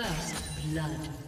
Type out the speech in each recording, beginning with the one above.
First blood.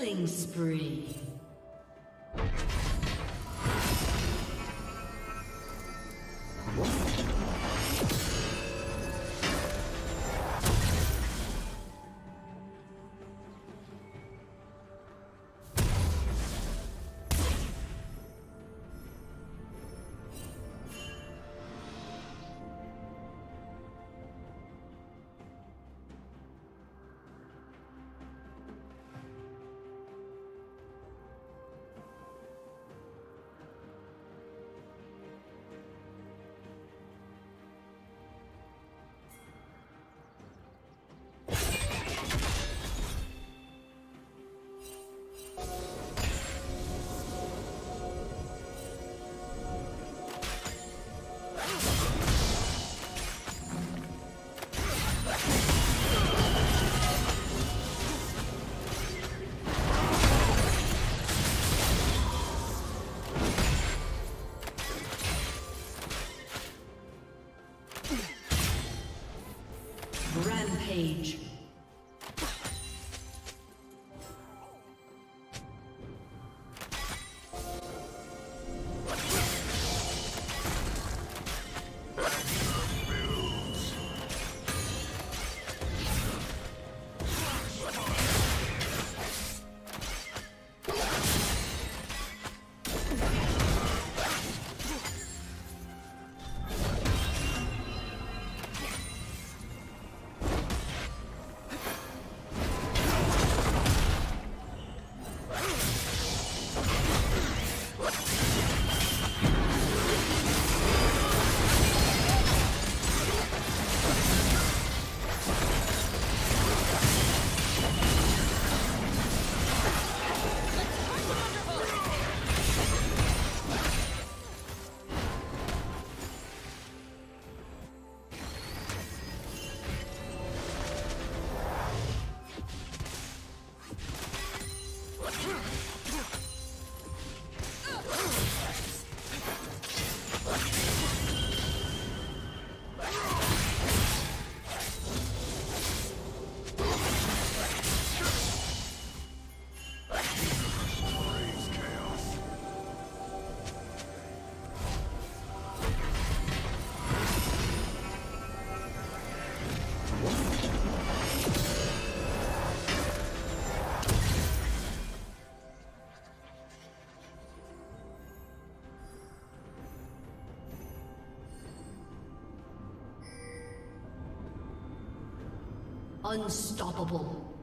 Killing spree. Unstoppable.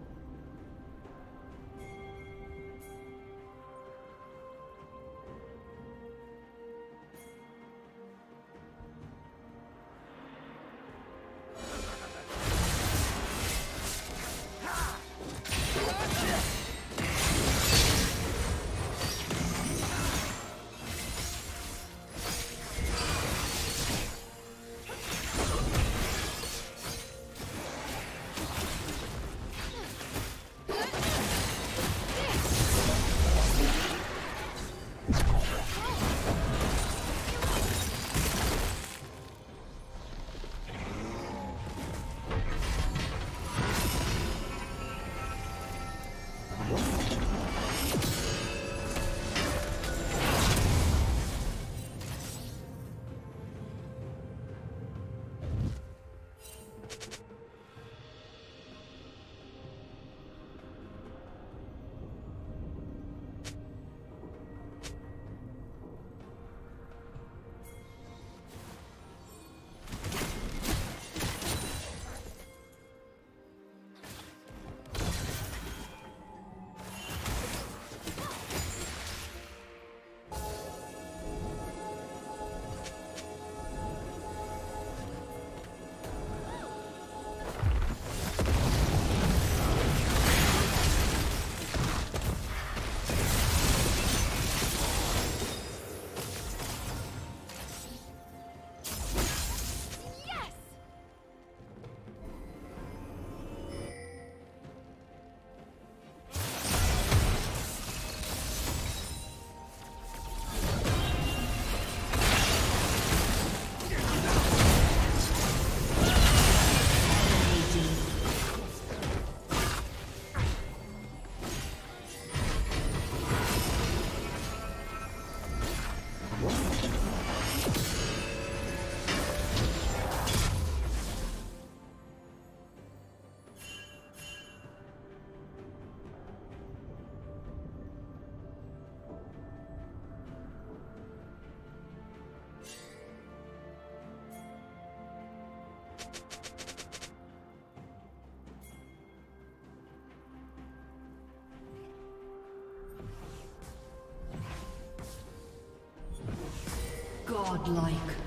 Godlike.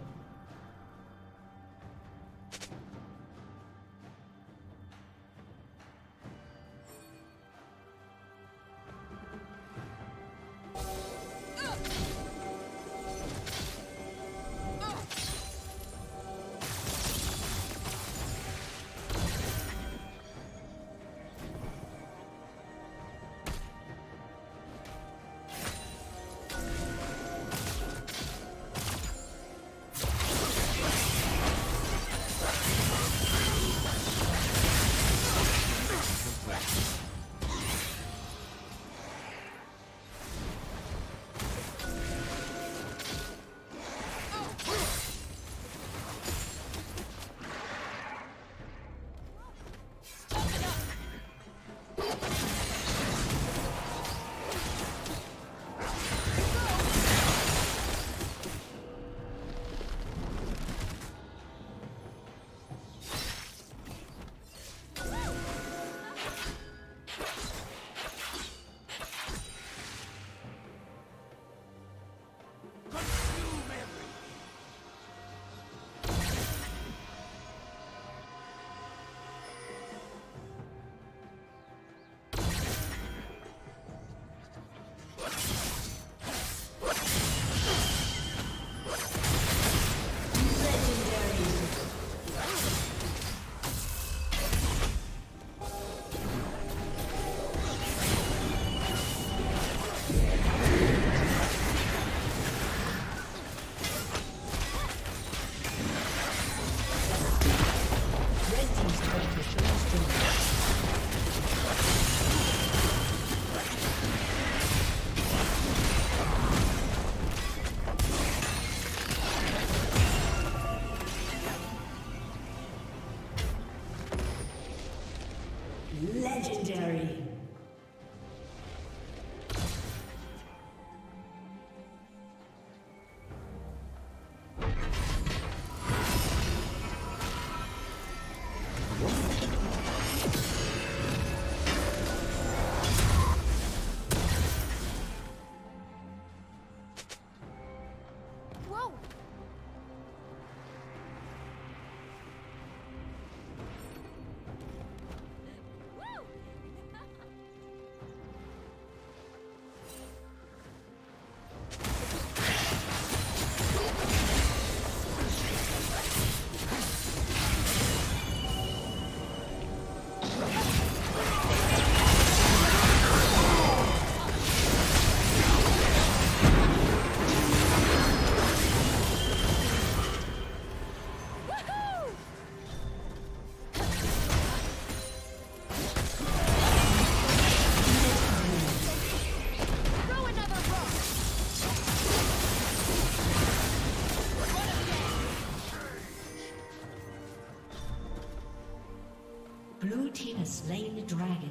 Dragon.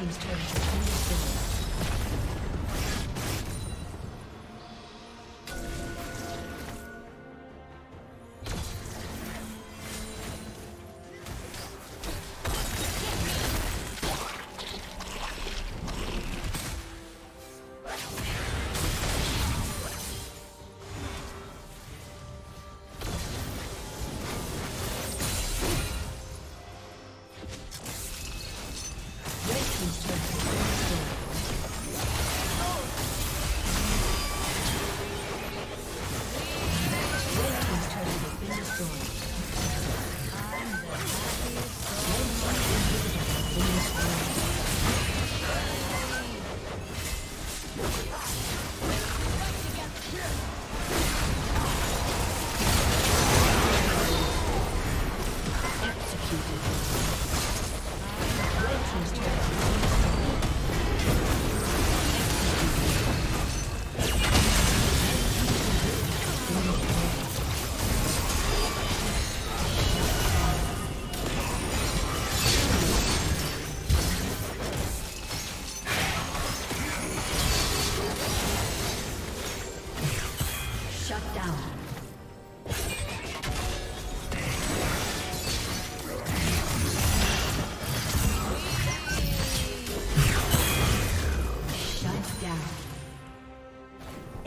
Team's turret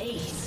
Ace.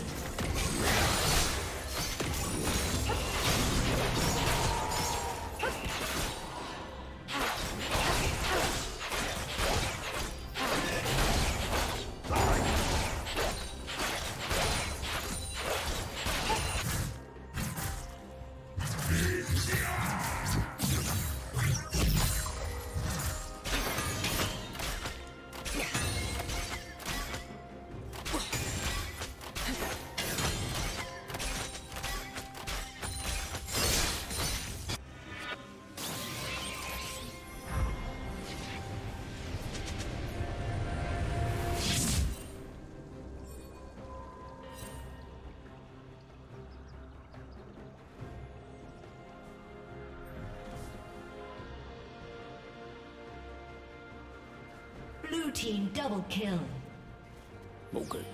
Blue team double kill. Okay.